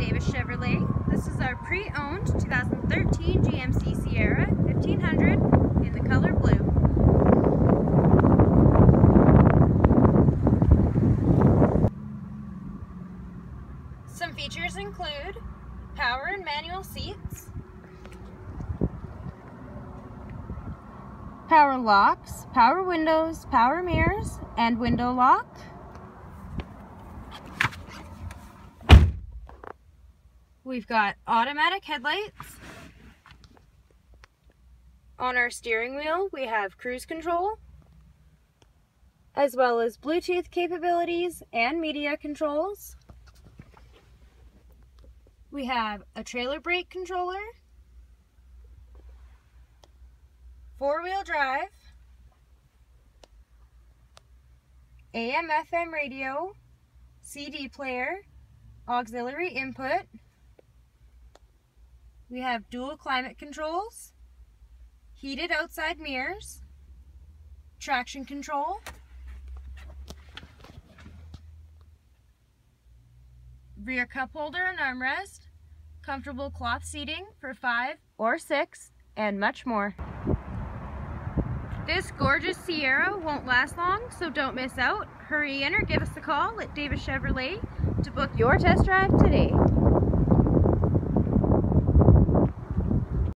Davis Chevrolet. This is our pre-owned 2013 GMC Sierra 1500 in the color blue. Some features include power and manual seats, power locks, power windows, power mirrors, and window lock. We've got automatic headlights. On our steering wheel, we have cruise control, as well as Bluetooth capabilities and media controls. We have a trailer brake controller, four-wheel drive, AM FM radio, CD player, auxiliary input, we have dual climate controls, heated outside mirrors, traction control, rear cup holder and armrest, comfortable cloth seating for five or six, and much more. This gorgeous Sierra won't last long, so don't miss out. Hurry in or give us a call at Davis Chevrolet to book your test drive today.